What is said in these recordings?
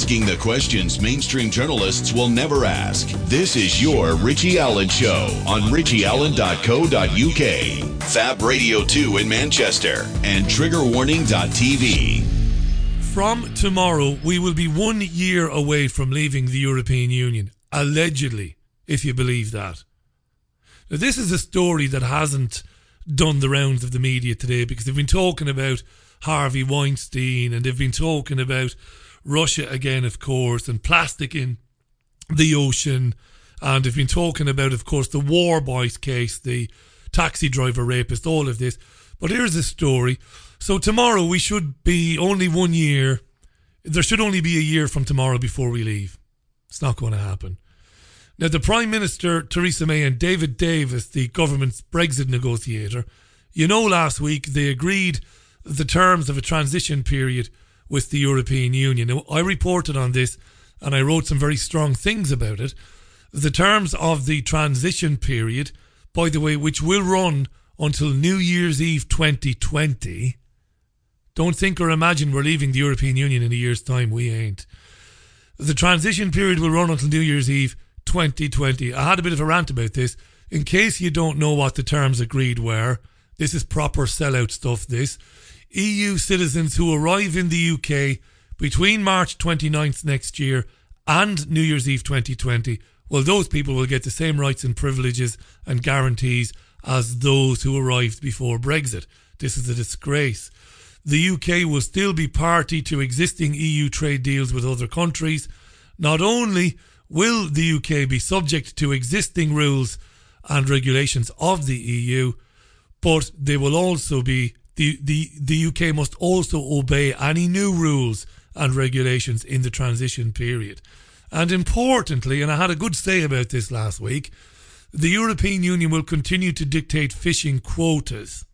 asking the questions mainstream journalists will never ask. This is your Richie Allen Show on richieallen.co.uk, Fab Radio 2 in Manchester, and triggerwarning.tv. From tomorrow, we will be one year away from leaving the European Union, allegedly, if you believe that. Now, this is a story that hasn't done the rounds of the media today because they've been talking about Harvey Weinstein and they've been talking about Russia again, of course, and plastic in the ocean. And they've been talking about, of course, the Worboys case, the taxi driver rapist, all of this. But here's the story. So tomorrow we should be only one year. There should only be a year from tomorrow before we leave. It's not going to happen. Now, the Prime Minister, Theresa May, and David Davis, the government's Brexit negotiator, you know, last week they agreed the terms of a transition period with the European Union. Now, I reported on this and I wrote some very strong things about it. The terms of the transition period, by the way, which will run until New Year's Eve 2020. Don't think or imagine we're leaving the European Union in a year's time. We ain't. The transition period will run until New Year's Eve 2020. I had a bit of a rant about this. In case you don't know what the terms agreed were, this is proper sellout stuff, this. EU citizens who arrive in the UK between March 29th next year and New Year's Eve 2020, well, those people will get the same rights and privileges and guarantees as those who arrived before Brexit. This is a disgrace. The UK will still be party to existing EU trade deals with other countries. Not only will the UK be subject to existing rules and regulations of the EU, but they will also be the, the, the UK must also obey any new rules and regulations in the transition period. And importantly, and I had a good say about this last week, the European Union will continue to dictate fishing quotas.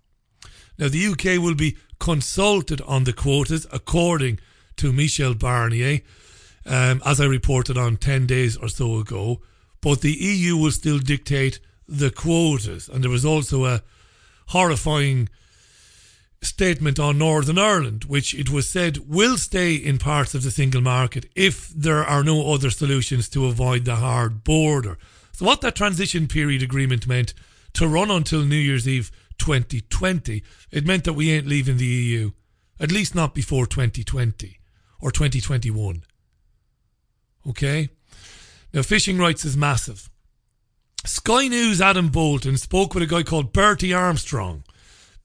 Now, the UK will be consulted on the quotas according to Michel Barnier, um, as I reported on 10 days or so ago. But the EU will still dictate the quotas. And there was also a horrifying statement on Northern Ireland, which it was said will stay in parts of the single market if there are no other solutions to avoid the hard border. So, what that transition period agreement meant to run until New Year's Eve 2020, it meant that we ain't leaving the EU, at least not before 2020 or 2021. Okay? Now, fishing rights is massive. Sky News Adam Boulton spoke with a guy called Bertie Armstrong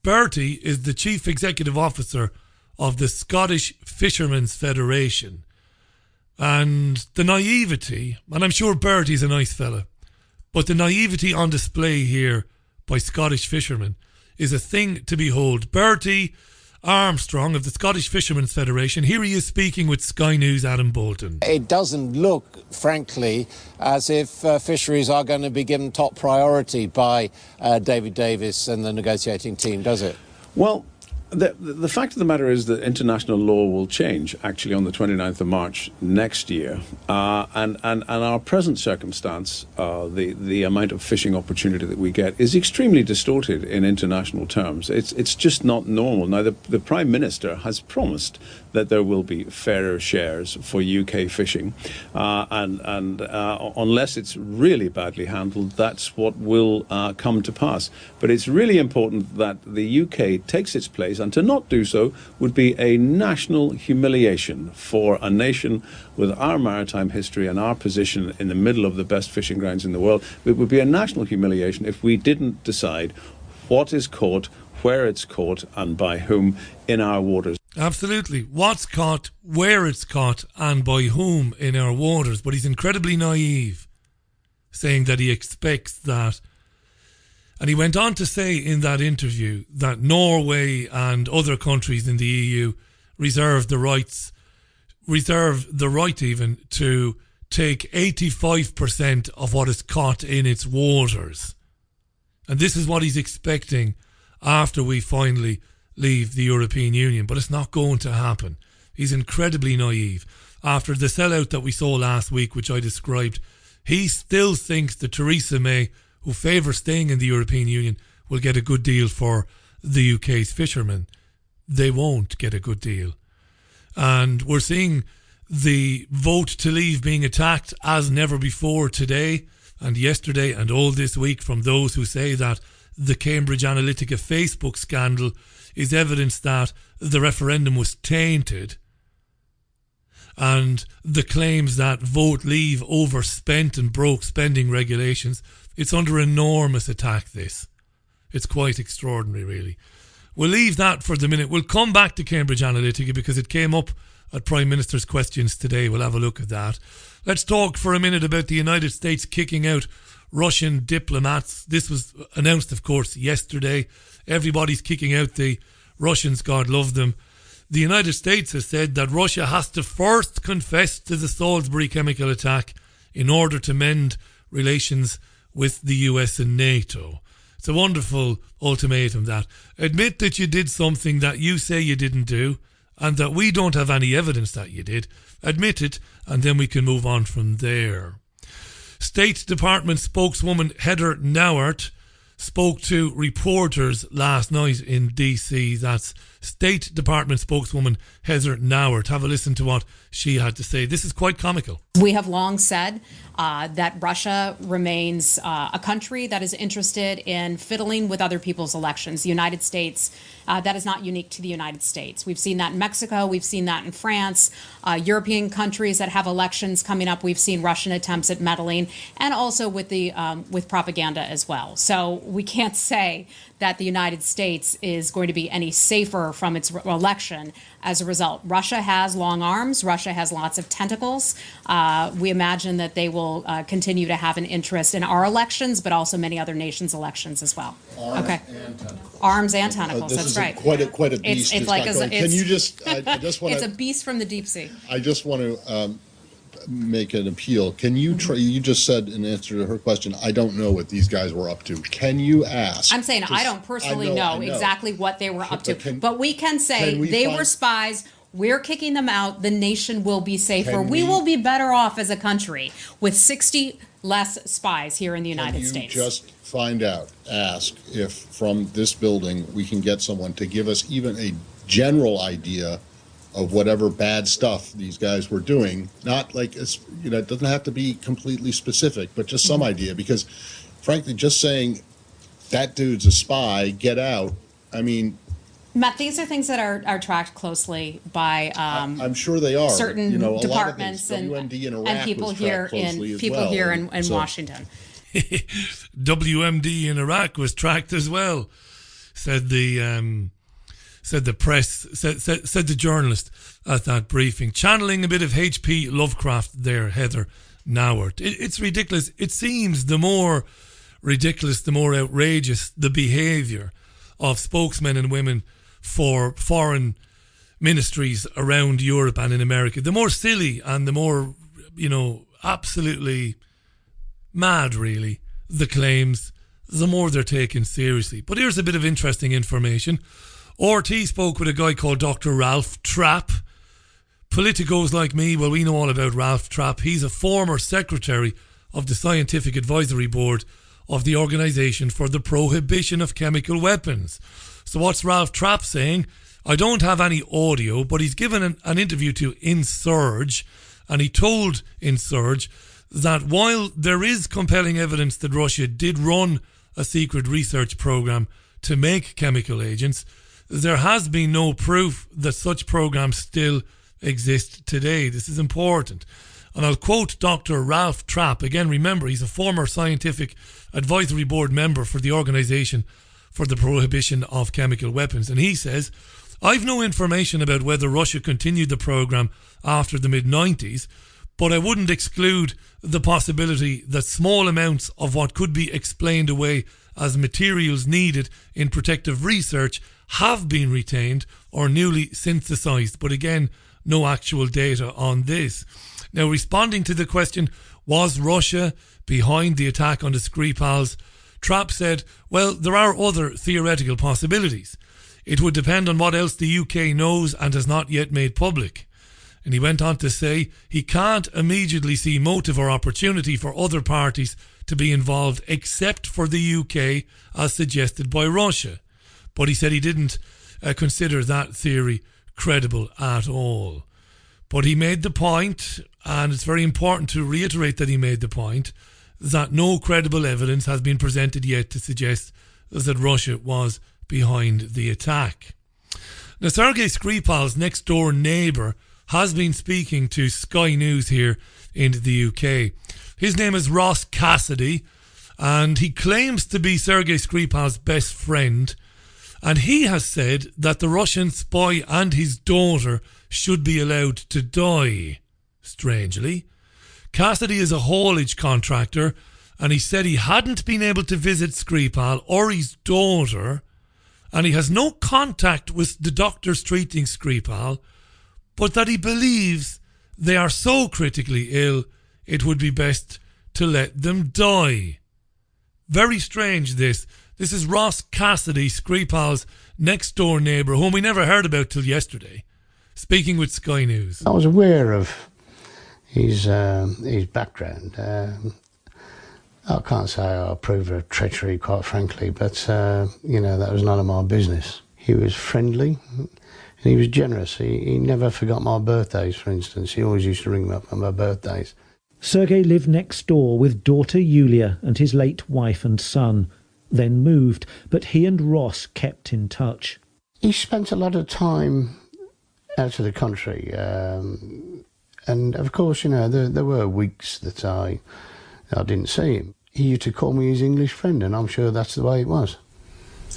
Bertie is the chief executive officer of the Scottish Fishermen's Federation. And the naivety, and I'm sure Bertie's a nice fella, but the naivety on display here by Scottish fishermen is a thing to behold. Bertie Armstrong of the Scottish Fishermen's Federation. Here he is speaking with Sky News' Adam Boulton. It doesn't look, frankly, as if uh, fisheries are going to be given top priority by uh, David Davis and the negotiating team, does it? Well, the, the fact of the matter is that international law will change actually on the 29th of March next year. Uh, and, and, and our present circumstance, uh, the, the amount of fishing opportunity that we get, is extremely distorted in international terms. It's, it's just not normal. Now, the, the Prime Minister has promised that there will be fairer shares for UK fishing. Uh, and and uh, unless it's really badly handled, that's what will uh, come to pass. But it's really important that the UK takes its place and to not do so would be a national humiliation for a nation with our maritime history and our position in the middle of the best fishing grounds in the world. It would be a national humiliation if we didn't decide what is caught, where it's caught, and by whom in our waters. Absolutely. What's caught, where it's caught, and by whom in our waters. But he's incredibly naive, saying that he expects that and he went on to say in that interview that Norway and other countries in the EU reserve the rights, reserve the right even to take 85% of what is caught in its waters. And this is what he's expecting after we finally leave the European Union. But it's not going to happen. He's incredibly naive. After the sellout that we saw last week, which I described, he still thinks that Theresa May who favour staying in the European Union will get a good deal for the UK's fishermen. They won't get a good deal. And we're seeing the vote to leave being attacked as never before today and yesterday and all this week from those who say that the Cambridge Analytica Facebook scandal is evidence that the referendum was tainted and the claims that vote leave overspent and broke spending regulations. It's under enormous attack, this. It's quite extraordinary, really. We'll leave that for the minute. We'll come back to Cambridge Analytica because it came up at Prime Minister's questions today. We'll have a look at that. Let's talk for a minute about the United States kicking out Russian diplomats. This was announced, of course, yesterday. Everybody's kicking out the Russians, God love them. The United States has said that Russia has to first confess to the Salisbury chemical attack in order to mend relations with the US and NATO. It's a wonderful ultimatum that admit that you did something that you say you didn't do and that we don't have any evidence that you did. Admit it, and then we can move on from there. State Department spokeswoman Heather Nauert spoke to reporters last night in DC. That's State Department spokeswoman Heather Nauert. Have a listen to what she had to say. This is quite comical. We have long said uh, that Russia remains uh, a country that is interested in fiddling with other people's elections. The United States, uh, that is not unique to the United States. We've seen that in Mexico, we've seen that in France, uh, European countries that have elections coming up. We've seen Russian attempts at meddling, and also with the um, with propaganda as well. So we can't say that the United States is going to be any safer from its election as a result. Russia has long arms. Russia has lots of tentacles. Uh, we imagine that they will uh, continue to have an interest in our elections, but also many other nations' elections as well. Arms okay. And tentacles. Arms and tentacles. Uh, this that's is right. Quite a quite a beast. It's, it's like a, it's, Can you just? I, I just want it's a beast from the deep sea. I just want to um, make an appeal. Can you try? You just said in answer to her question, I don't know what these guys were up to. Can you ask? I'm saying I don't personally I know, I exactly what they were up to, But can- but we can say can we they find- were spies. We're kicking them out. The nation will be safer. We, we- will be better off as a country with 60 less spies here in the Can United you States. just find out, ask if from this building we can get someone to give us even a general idea of whatever bad stuff these guys were doing. Not like it's you know it doesn't have to be completely specific, but just Mm-hmm. some idea. Because frankly, just saying that dude's a spy, get out. I mean, Matt, these are things that are, are tracked closely by um, I'm sure they are. certain you know, a lot of departments things, and, and people here tracked in people well. here in, in So- Washington. WMD in Iraq was tracked as well, said the um, said the press said, said said the journalist at that briefing, channeling a bit of H.P. Lovecraft there, Heather Nauert. It, it's ridiculous. It seems the more ridiculous, the more outrageous the behaviour of spokesmen and women for foreign ministries around Europe and in America. The more silly and the more, you know, absolutely mad, really, the claims, the more they're taken seriously. But here's a bit of interesting information. RT spoke with a guy called Dr. Ralph Trapp. Politicos like me, well, we know all about Ralph Trapp. He's a former secretary of the Scientific Advisory Board of the Organization for the Prohibition of Chemical Weapons. So, what's Ralph Trapp saying? I don't have any audio, but he's given an, an interview to Insurge, and he told Insurge that while there is compelling evidence that Russia did run a secret research program to make chemical agents, there has been no proof that such programs still exist today. This is important. And I'll quote Dr. Ralph Trapp. Again, remember, he's a former scientific advisory board member for the Organization for the Prohibition of Chemical Weapons. And he says, I've no information about whether Russia continued the program after the mid 90s, but I wouldn't exclude the possibility that small amounts of what could be explained away as materials needed in protective research have been retained or newly synthesized. But again, no actual data on this. Now, responding to the question, was Russia behind the attack on the Skripals? Trapp said, well, there are other theoretical possibilities. It would depend on what else the UK knows and has not yet made public. And he went on to say he can't immediately see motive or opportunity for other parties to be involved except for the UK as suggested by Russia. But he said he didn't uh, consider that theory credible at all. But he made the point, and it's very important to reiterate that he made the point, that no credible evidence has been presented yet to suggest that Russia was behind the attack. Now, Sergei Skripal's next door neighbour has been speaking to Sky News here in the UK. His name is Ross Cassidy, and he claims to be Sergei Skripal's best friend. And he has said that the Russian spy and his daughter should be allowed to die. Strangely, Cassidy is a haulage contractor, and he said he hadn't been able to visit Skripal or his daughter, and he has no contact with the doctors treating Skripal, but that he believes they are so critically ill it would be best to let them die. Very strange, this. This is Ross Cassidy, Skripal's next door neighbour, whom we never heard about till yesterday, speaking with Sky News. I was aware of his um, his background. Um, I can't say I approve of treachery, quite frankly, but uh, you know that was none of my business. He was friendly and he was generous. He, he never forgot my birthdays, for instance. He always used to ring me up on my birthdays. Sergei lived next door with daughter Yulia and his late wife and son, then moved, but he and Ross kept in touch. He spent a lot of time out of the country. Um, and of course, you know, there, there were weeks that I, I didn't see him. He used to call me his English friend, and I'm sure that's the way it was.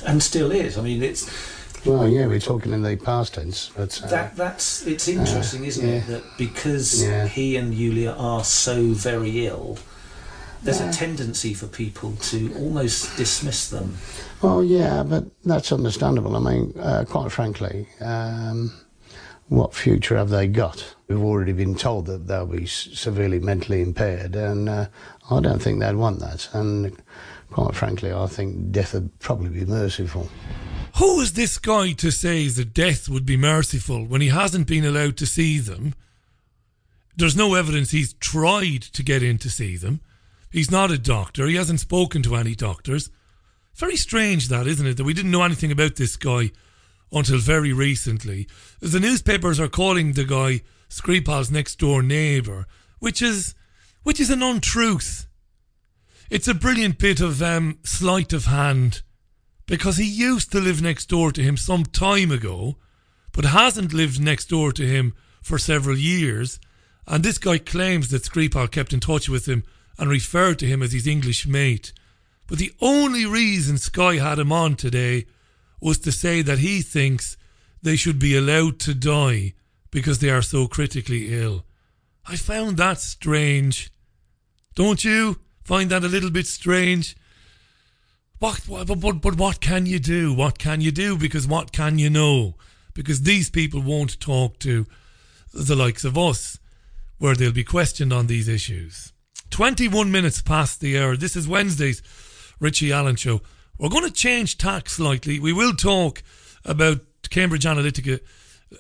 And still is. I mean, it's Well, yeah, we're talking in the past tense, but uh, that that's it's interesting, isn't yeah. it, that because Yeah. he and Yulia are so very ill, there's a tendency for people to almost dismiss them. Well, yeah, but that's understandable. I mean, uh, quite frankly, um, what future have they got? We've already been told that they'll be severely mentally impaired, and uh, I don't think they'd want that. And quite frankly, I think death would probably be merciful. Who is this guy to say that death would be merciful when he hasn't been allowed to see them? There's no evidence he's tried to get in to see them. He's not a doctor. He hasn't spoken to any doctors. Very strange, that, isn't it? That we didn't know anything about this guy until very recently. The newspapers are calling the guy Skripal's next door neighbour, which is, which is an untruth. It's a brilliant bit of um, sleight of hand because he used to live next door to him some time ago, but hasn't lived next door to him for several years. And this guy claims that Skripal kept in touch with him and referred to him as his English mate. But the only reason Sky had him on today was to say that he thinks they should be allowed to die because they are so critically ill. I found that strange. Don't you find that a little bit strange? What, but, but what can you do? What can you do? Because what can you know? Because these people won't talk to the likes of us, where they'll be questioned on these issues. 21 minutes past the hour. This is Wednesday's Richie Allen Show. We're going to change tack slightly. We will talk about Cambridge Analytica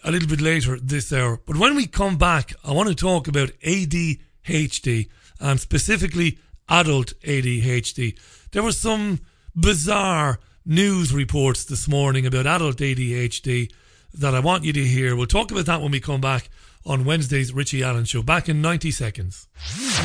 a little bit later this hour. But when we come back, I want to talk about ADHD and specifically adult ADHD. There was some bizarre news reports this morning about adult ADHD that I want you to hear. We'll talk about that when we come back on Wednesday's Richie Allen Show. Back in 90 seconds.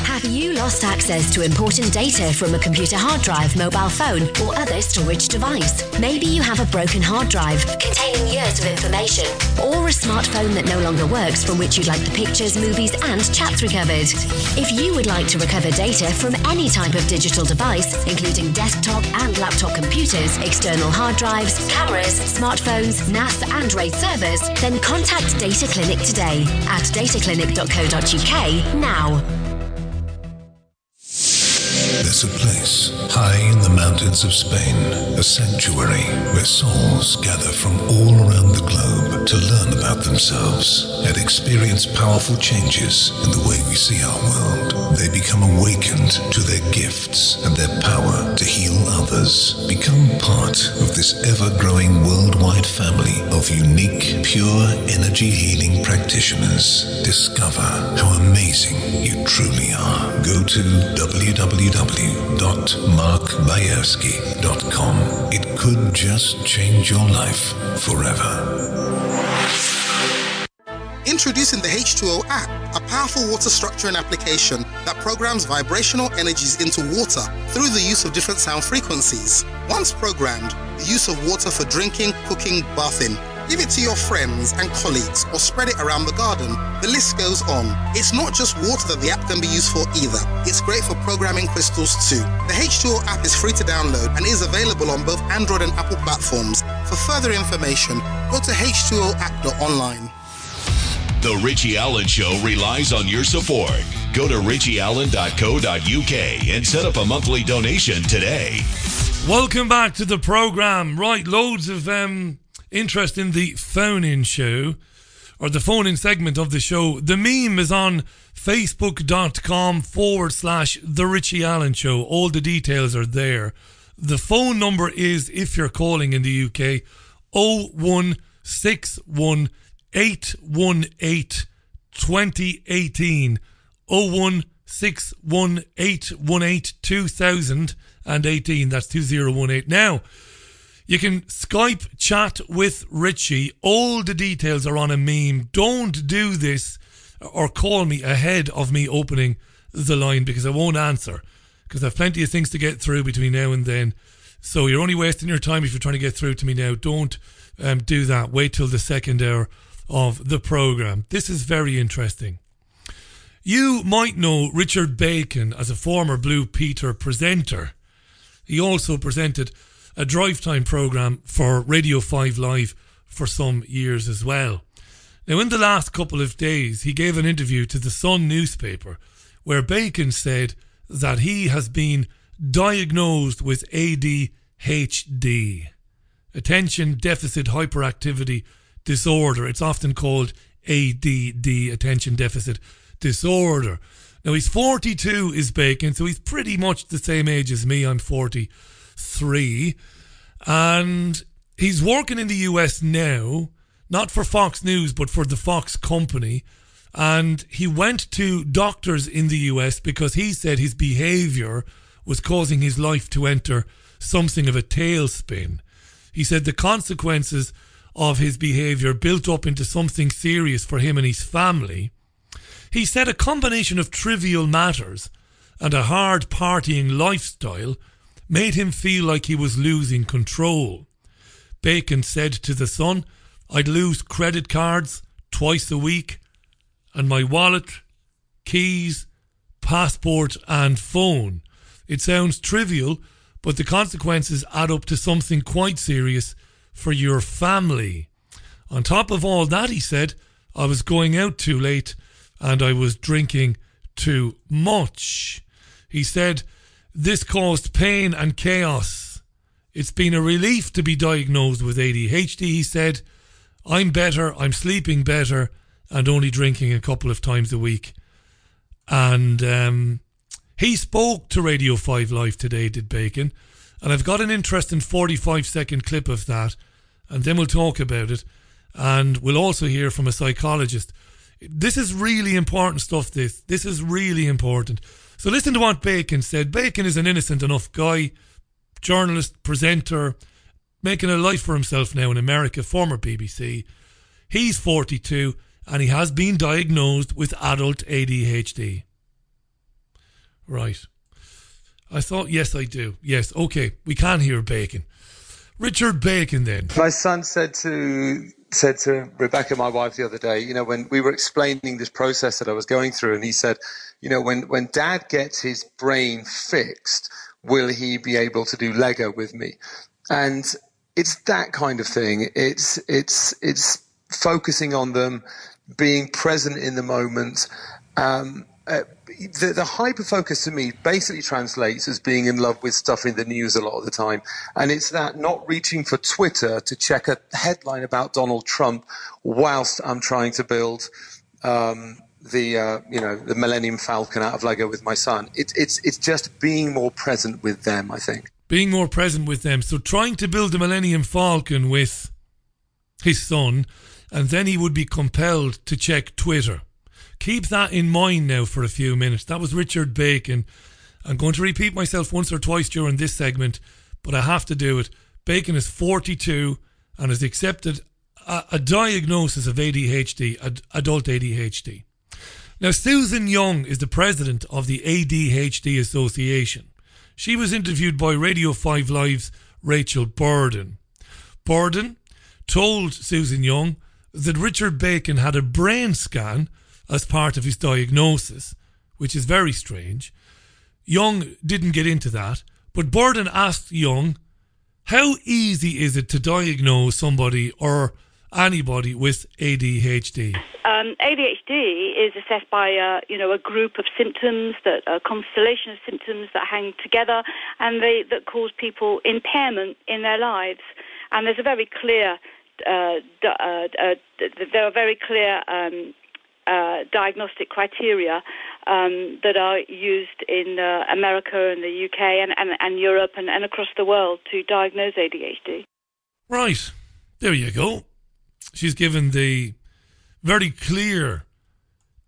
Have you lost access to important data from a computer hard drive, mobile phone, or other storage device? Maybe you have a broken hard drive containing years of information, or a smartphone that no longer works from which you'd like the pictures, movies, and chats recovered. If you would like to recover data from any type of digital device, including desktop and laptop computers, external hard drives, cameras, smartphones, NAS, and RAID servers, then contact Data Clinic today at dataclinic.co.uk now. A place high in the mountains of Spain, a sanctuary where souls gather from all around the globe to learn about themselves and experience powerful changes in the way we see our world. They become awakened to their gifts and their power to heal others. Become part of this ever growing worldwide family of unique, pure energy healing practitioners. Discover how amazing you truly are. Go to www.markbayerski.com. It could just change your life forever. Introducing the H2O app, a powerful water structuring application that programs vibrational energies into water through the use of different sound frequencies. Once programmed, the use of water for drinking, cooking, bathing. Give it to your friends and colleagues or spread it around the garden. The list goes on. It's not just water that the app can be used for either. It's great for programming crystals too. The H2O app is free to download and is available on both Android and Apple platforms. For further information, go to h2oapp.online. The Richie Allen Show relies on your support. Go to richieallen.co.uk and set up a monthly donation today. Welcome back to the program. Right, loads of um, interest in the phone in show or the phone in segment of the show. The meme is on facebook.com forward slash The Richie Allen Show. All the details are there. The phone number is, if you're calling in the UK, 0161 818 2018. 0161 818 2018. That's 2018. Now, you can Skype chat with Richie. All the details are on a meme. Don't do this or call me ahead of me opening the line because I won't answer because I have plenty of things to get through between now and then. So you're only wasting your time if you're trying to get through to me now. Don't um, do that. Wait till the second hour of the program. This is very interesting. You might know Richard Bacon as a former Blue Peter presenter. He also presented a drive time program for Radio 5 Live for some years as well. Now, in the last couple of days, he gave an interview to the Sun newspaper where Bacon said that he has been diagnosed with ADHD, Attention Deficit Hyperactivity Disorder. It's often called ADD, Attention Deficit Disorder. Now, he's 42, is Bacon, so he's pretty much the same age as me. I'm 43. And he's working in the US now, not for Fox News, but for the Fox company. And he went to doctors in the US because he said his behavior was causing his life to enter something of a tailspin. He said the consequences of his behavior built up into something serious for him and his family. He said a combination of trivial matters and a hard partying lifestyle made him feel like he was losing control. Bacon said to the Sun, I'd lose credit cards twice a week and my wallet, keys, passport, and phone. It sounds trivial, but the consequences add up to something quite serious for your family. On top of all that, he said, I was going out too late and I was drinking too much. He said, This caused pain and chaos. It's been a relief to be diagnosed with ADHD, he said. I'm better, I'm sleeping better, and only drinking a couple of times a week. And um, he spoke to Radio 5 Live today, did Bacon. And I've got an interesting 45 second clip of that. And then we'll talk about it. And we'll also hear from a psychologist. This is really important stuff, this. This is really important. So listen to what Bacon said. Bacon is an innocent enough guy, journalist, presenter, making a life for himself now in America, former BBC. He's 42 and he has been diagnosed with adult ADHD. Right. I thought, yes, I do. Yes, okay. We can hear Bacon. Richard Bacon, then. My son said to said to Rebecca, my wife, the other day, you know, when we were explaining this process that I was going through, and he said, you know, when when Dad gets his brain fixed, will he be able to do Lego with me? And it's that kind of thing. It's it's it's focusing on them, being present in the moment. Um, uh, the, the hyper focus to me basically translates as being in love with stuff in the news a lot of the time. And it's that not reaching for Twitter to check a headline about Donald Trump whilst I'm trying to build um, the uh, you know the Millennium Falcon out of Lego with my son. It's it's it's just being more present with them. I think being more present with them. So trying to build the Millennium Falcon with his son, and then he would be compelled to check Twitter. Keep that in mind now for a few minutes. That was Richard Bacon. I'm going to repeat myself once or twice during this segment, but I have to do it. Bacon is 42 and has accepted a, a diagnosis of ADHD, ad, adult ADHD. Now, Susan Young is the president of the ADHD Association. She was interviewed by Radio 5 Live's Rachel Burden. Burden told Susan Young that Richard Bacon had a brain scan as part of his diagnosis, which is very strange. Young didn't get into that, but Burden asked Young, how easy is it to diagnose somebody or anybody with ADHD? Um, ADHD is assessed by a, uh, you know a group of symptoms that a constellation of symptoms that hang together and they that cause people impairment in their lives. And there's a very clear uh, uh, uh, there are very clear um, uh, diagnostic criteria um, that are used in uh, America and the UK and, and, and Europe and, and across the world to diagnose ADHD. Right. There you go. She's given the very clear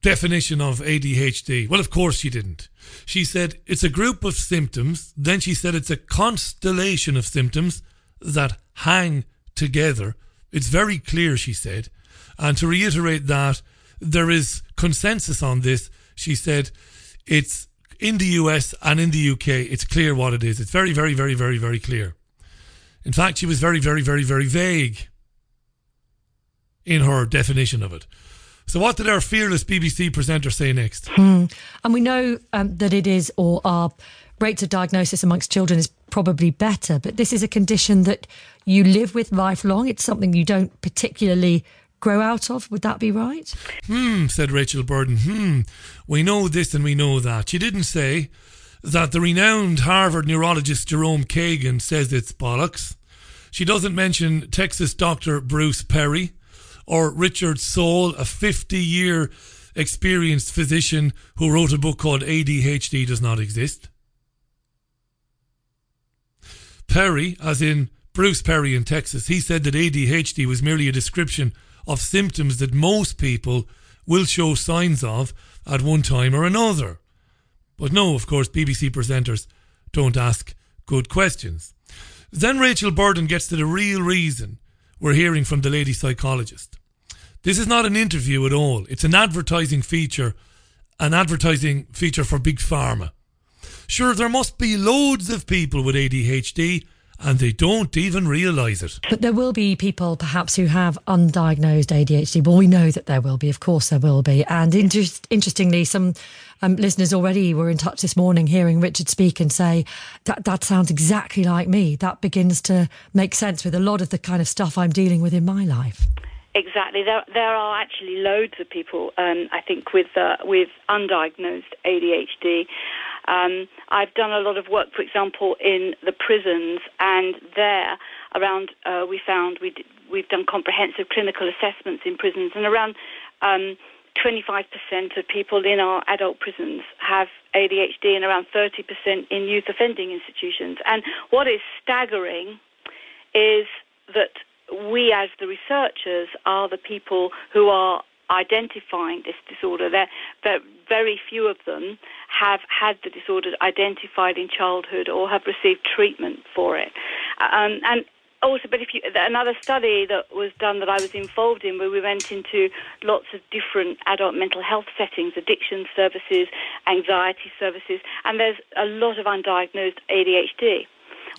definition of ADHD. Well, of course she didn't. She said it's a group of symptoms. Then she said it's a constellation of symptoms that hang together. It's very clear, she said. And to reiterate that, there is consensus on this. She said it's in the US and in the UK, it's clear what it is. It's very, very, very, very, very clear. In fact, she was very, very, very, very vague in her definition of it. So, what did our fearless BBC presenter say next? Hmm. And we know um, that it is, or our rates of diagnosis amongst children is probably better, but this is a condition that you live with lifelong. It's something you don't particularly grow out of. Would that be right? Hmm, said Rachel Burden. Hmm, we know this and we know that. She didn't say that the renowned Harvard neurologist Jerome Kagan says it's bollocks. She doesn't mention Texas doctor Bruce Perry or Richard Saul, a 50 year experienced physician who wrote a book called ADHD Does Not Exist. Perry, as in Bruce Perry in Texas, he said that ADHD was merely a description of symptoms that most people will show signs of at one time or another. But no, of course, BBC presenters don't ask good questions. Then Rachel Burden gets to the real reason we're hearing from the lady psychologist. This is not an interview at all. It's an advertising feature, an advertising feature for Big Pharma. Sure, there must be loads of people with ADHD and they don't even realise it. But there will be people perhaps who have undiagnosed ADHD. Well, we know that there will be, of course, there will be. And inter- interestingly, some um, listeners already were in touch this morning hearing Richard speak and say, that, that sounds exactly like me. That begins to make sense with a lot of the kind of stuff I'm dealing with in my life. Exactly. There, there are actually loads of people, um, I think, with uh, with undiagnosed ADHD. Um, I've done a lot of work, for example, in the prisons, and there, around, uh, we found we we've done comprehensive clinical assessments in prisons, and around um, 25% of people in our adult prisons have ADHD, and around 30% in youth offending institutions. And what is staggering is that we, as the researchers, are the people who are identifying this disorder. There, there, very few of them have had the disorder identified in childhood or have received treatment for it. Um, and also, but if you, another study that was done that I was involved in, where we went into lots of different adult mental health settings, addiction services, anxiety services, and there's a lot of undiagnosed ADHD.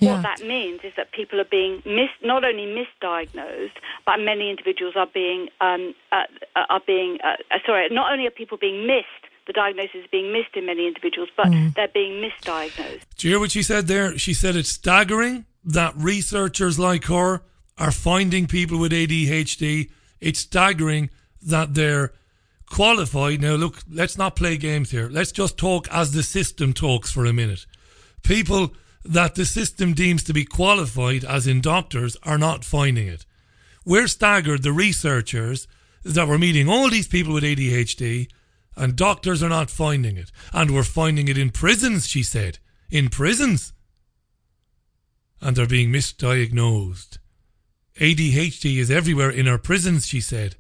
Yeah. What that means is that people are being mis- not only misdiagnosed, but many individuals are being um, uh, are being uh, uh, sorry. Not only are people being missed, the diagnosis is being missed in many individuals, but mm. they're being misdiagnosed. Do you hear what she said there? She said it's staggering that researchers like her are finding people with ADHD. It's staggering that they're qualified. Now, look, let's not play games here. Let's just talk as the system talks for a minute. People that the system deems to be qualified, as in doctors, are not finding it. We're staggered, the researchers, that we're meeting all these people with ADHD and doctors are not finding it. And we're finding it in prisons, she said. In prisons. And they're being misdiagnosed. ADHD is everywhere in our prisons, she said.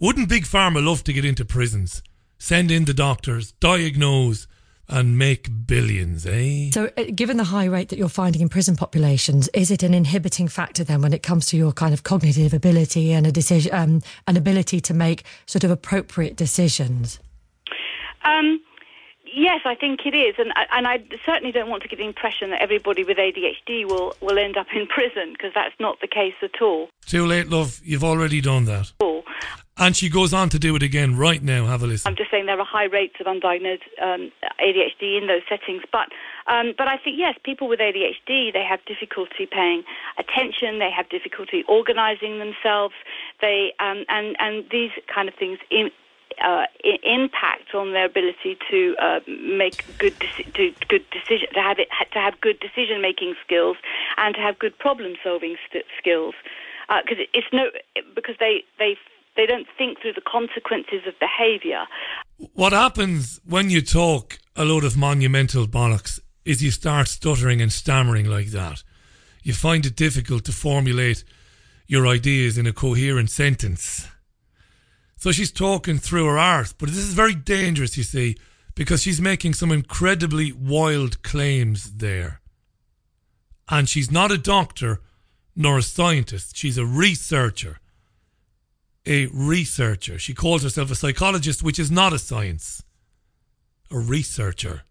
Wouldn't Big Pharma love to get into prisons? Send in the doctors, diagnose, and make billions, eh? So, uh, given the high rate that you're finding in prison populations, is it an inhibiting factor then when it comes to your kind of cognitive ability and a decision, um, an ability to make sort of appropriate decisions? Um, yes, I think it is, and and I certainly don't want to give the impression that everybody with ADHD will will end up in prison because that's not the case at all. Too late, love. You've already done that. Oh. And she goes on to do it again right now. Have a listen. I'm just saying there are high rates of undiagnosed um, ADHD in those settings, but um, but I think yes, people with ADHD they have difficulty paying attention, they have difficulty organising themselves, they um, and and these kind of things in, uh, impact on their ability to uh, make good to good decision to have it to have good decision making skills and to have good problem solving st- skills because uh, it's no because they they they don't think through the consequences of behaviour. What happens when you talk a load of monumental bollocks is you start stuttering and stammering like that. You find it difficult to formulate your ideas in a coherent sentence. So she's talking through her art, but this is very dangerous, you see, because she's making some incredibly wild claims there. And she's not a doctor nor a scientist, she's a researcher a researcher. She calls herself a psychologist, which is not a science, a researcher.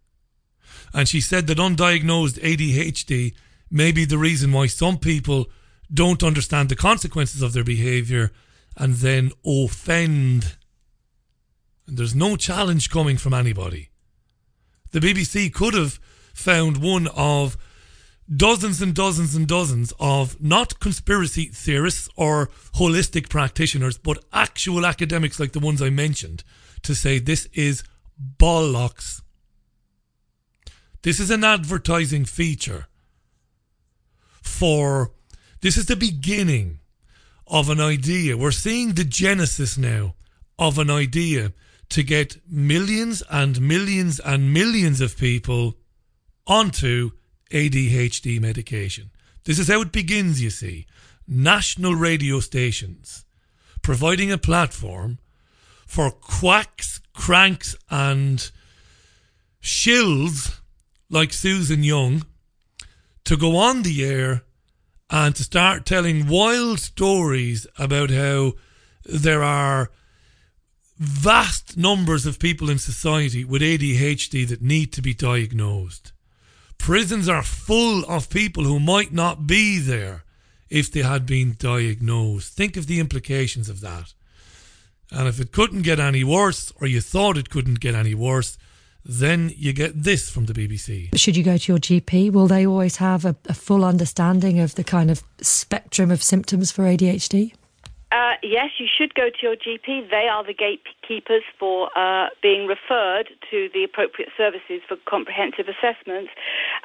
And she said that undiagnosed ADHD may be the reason why some people don't understand the consequences of their behavior and then offend. And there's no challenge coming from anybody. The BBC could have found one of dozens and dozens and dozens of not conspiracy theorists or holistic practitioners, but actual academics like the ones I mentioned to say this is bollocks. This is an advertising feature for this is the beginning of an idea. We're seeing the genesis now of an idea to get millions and millions and millions of people onto ADHD medication. This is how it begins, you see. National radio stations providing a platform for quacks, cranks, and shills like Susan Young to go on the air and to start telling wild stories about how there are vast numbers of people in society with ADHD that need to be diagnosed. Prisons are full of people who might not be there if they had been diagnosed. Think of the implications of that. And if it couldn't get any worse, or you thought it couldn't get any worse, then you get this from the BBC. Should you go to your GP, will they always have a, a full understanding of the kind of spectrum of symptoms for ADHD? Uh, yes, you should go to your GP. They are the gatekeepers for uh, being referred to the appropriate services for comprehensive assessments.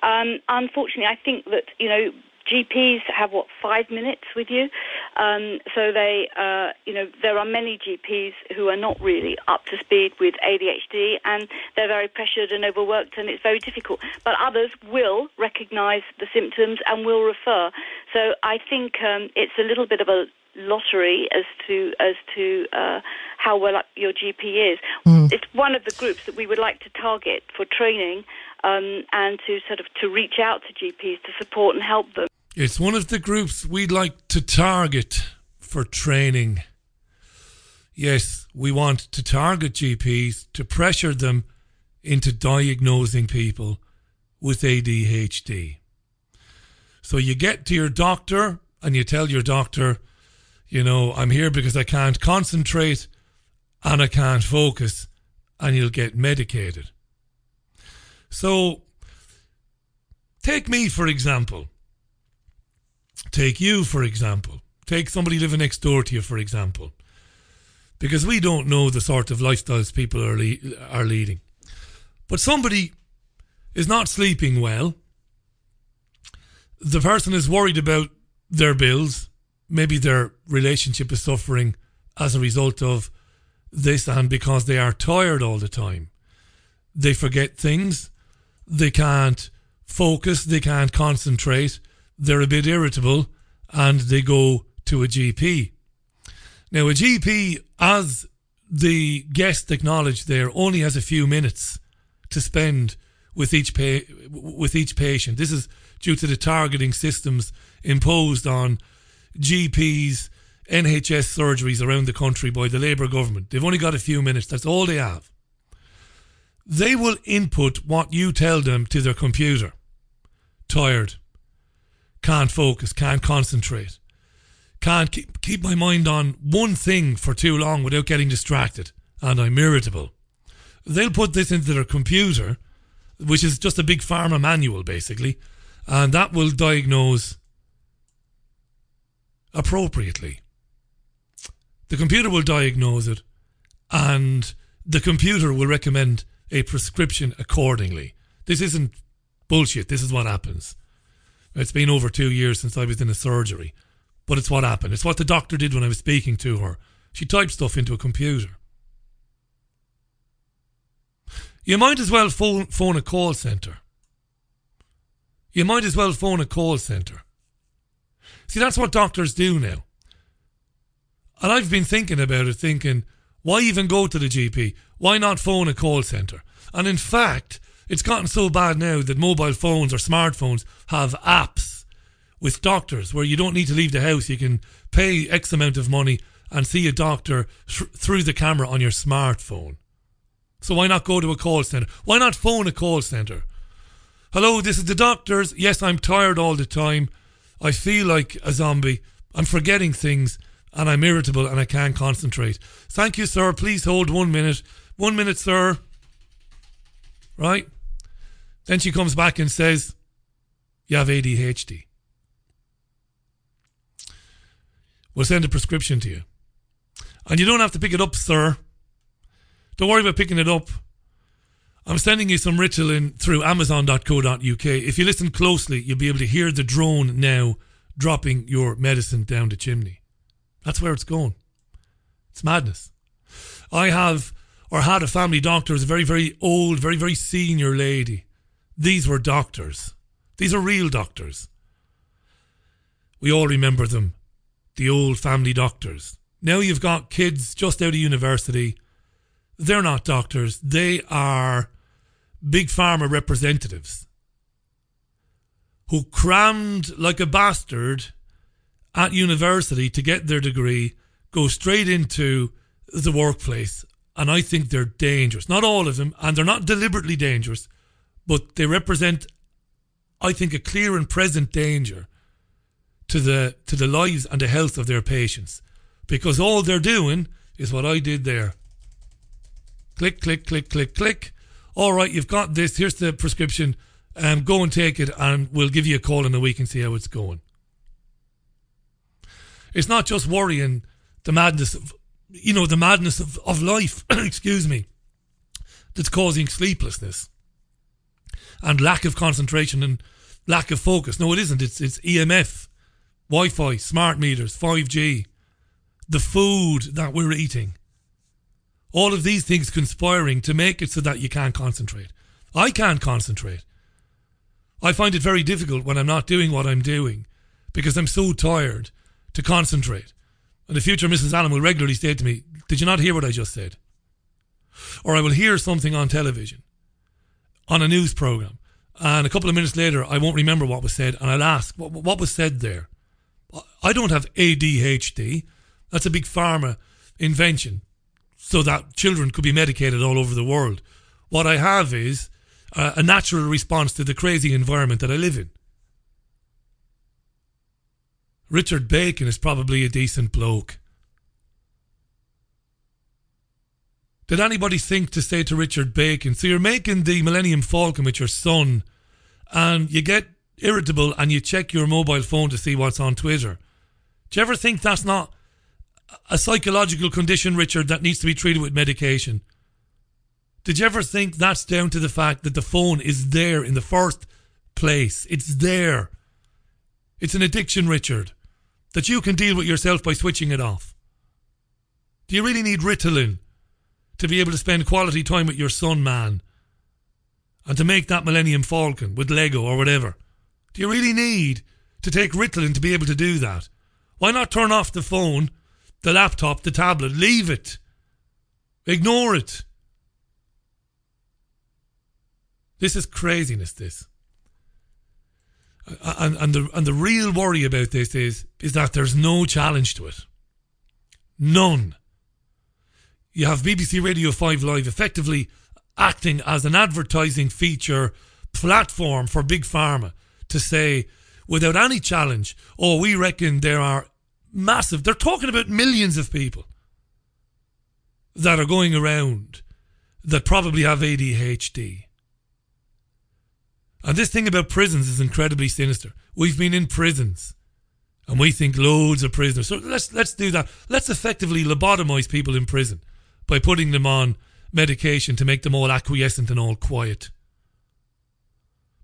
Um, unfortunately, I think that you know GPs have what five minutes with you, um, so they, uh, you know, there are many GPs who are not really up to speed with ADHD, and they're very pressured and overworked, and it's very difficult. But others will recognise the symptoms and will refer. So I think um, it's a little bit of a lottery as to as to uh, how well up your GP is. Mm. It's one of the groups that we would like to target for training um, and to sort of to reach out to GPs to support and help them. It's one of the groups we'd like to target for training. Yes, we want to target GPs to pressure them into diagnosing people with ADHD. So you get to your doctor and you tell your doctor, you know, I'm here because I can't concentrate and I can't focus, and you'll get medicated. So, take me for example. Take you for example. Take somebody living next door to you for example. Because we don't know the sort of lifestyles people are, le- are leading. But somebody is not sleeping well. The person is worried about their bills maybe their relationship is suffering as a result of this and because they are tired all the time. They forget things, they can't focus, they can't concentrate, they're a bit irritable, and they go to a GP. Now, a GP, as the guest acknowledged there, only has a few minutes to spend with each pa- with each patient. This is due to the targeting systems imposed on GPs, NHS surgeries around the country by the Labour government. They've only got a few minutes. That's all they have. They will input what you tell them to their computer. Tired, can't focus, can't concentrate, can't keep, keep my mind on one thing for too long without getting distracted, and I'm irritable. They'll put this into their computer, which is just a big pharma manual basically, and that will diagnose appropriately. The computer will diagnose it, and the computer will recommend a prescription accordingly. This isn't bullshit. This is what happens. It's been over two years since I was in a surgery, but it's what happened. It's what the doctor did when I was speaking to her. She typed stuff into a computer. You might as well phone, phone a call centre. You might as well phone a call centre. See, that's what doctors do now. And I've been thinking about it, thinking, why even go to the GP? Why not phone a call centre? And in fact, it's gotten so bad now that mobile phones or smartphones have apps with doctors where you don't need to leave the house. You can pay X amount of money and see a doctor th- through the camera on your smartphone. So why not go to a call centre? Why not phone a call centre? Hello, this is the doctors. Yes, I'm tired all the time. I feel like a zombie. I'm forgetting things and I'm irritable and I can't concentrate. Thank you, sir. Please hold one minute. One minute, sir. Right? Then she comes back and says, You have ADHD. We'll send a prescription to you. And you don't have to pick it up, sir. Don't worry about picking it up. I'm sending you some Ritalin through Amazon.co.uk. If you listen closely, you'll be able to hear the drone now dropping your medicine down the chimney. That's where it's going. It's madness. I have or had a family doctor who's a very, very old, very, very senior lady. These were doctors. These are real doctors. We all remember them. The old family doctors. Now you've got kids just out of university. They're not doctors. They are big pharma representatives who crammed like a bastard at university to get their degree, go straight into the workplace. And I think they're dangerous. Not all of them, and they're not deliberately dangerous, but they represent, I think, a clear and present danger to the to the lives and the health of their patients. Because all they're doing is what I did there. Click, click, click, click, click. All right, you've got this. Here's the prescription. Um, go and take it, and we'll give you a call in a week and see how it's going. It's not just worrying the madness of, you know, the madness of, of life, excuse me, that's causing sleeplessness and lack of concentration and lack of focus. No, it isn't. It's, it's EMF, Wi Fi, smart meters, 5G, the food that we're eating. All of these things conspiring to make it so that you can't concentrate. I can't concentrate. I find it very difficult when I'm not doing what I'm doing because I'm so tired to concentrate. And the future Mrs. Allen will regularly say to me, Did you not hear what I just said? Or I will hear something on television, on a news program, and a couple of minutes later, I won't remember what was said, and I'll ask, What, what was said there? I don't have ADHD. That's a big pharma invention so that children could be medicated all over the world. What I have is uh, a natural response to the crazy environment that I live in. Richard Bacon is probably a decent bloke. Did anybody think to say to Richard Bacon, so you're making the Millennium Falcon with your son, and you get irritable and you check your mobile phone to see what's on Twitter? Do you ever think that's not a psychological condition, Richard, that needs to be treated with medication? Did you ever think that's down to the fact that the phone is there in the first place? It's there. It's an addiction, Richard, that you can deal with yourself by switching it off. Do you really need Ritalin to be able to spend quality time with your son, man? And to make that Millennium Falcon with Lego or whatever? Do you really need to take Ritalin to be able to do that? Why not turn off the phone, the laptop, the tablet? Leave it. Ignore it. This is craziness. This. And, and the and the real worry about this is is that there's no challenge to it. None. You have BBC Radio 5 Live effectively acting as an advertising feature platform for Big Pharma to say, without any challenge, oh, we reckon there are massive, they're talking about millions of people that are going around that probably have ADHD. And this thing about prisons is incredibly sinister. We've been in prisons and we think loads of prisoners. So let's let's do that. Let's effectively lobotomize people in prison by putting them on medication to make them all acquiescent and all quiet.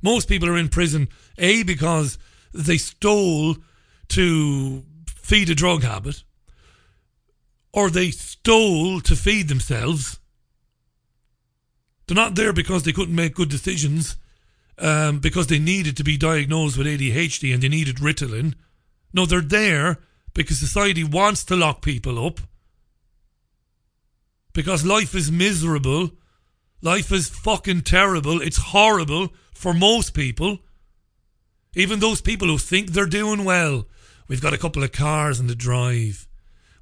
Most people are in prison, A, because they stole to feed a drug habit, or they stole to feed themselves. They're not there because they couldn't make good decisions, um, because they needed to be diagnosed with ADHD and they needed Ritalin. No, they're there because society wants to lock people up because life is miserable. Life is fucking terrible. It's horrible for most people. Even those people who think they're doing well. We've got a couple of cars in the drive.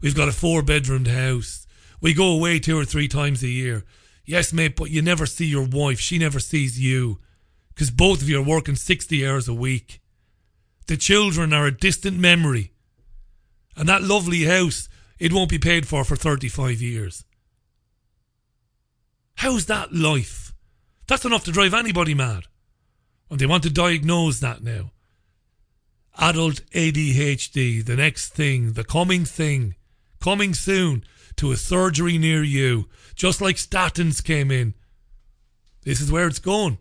We've got a four bedroomed house. We go away two or three times a year. Yes, mate, but you never see your wife. She never sees you. Because both of you are working 60 hours a week. The children are a distant memory. And that lovely house, it won't be paid for for 35 years. How's that life? That's enough to drive anybody mad. And they want to diagnose that now. Adult ADHD, the next thing, the coming thing, coming soon to a surgery near you, just like statins came in. This is where it's going.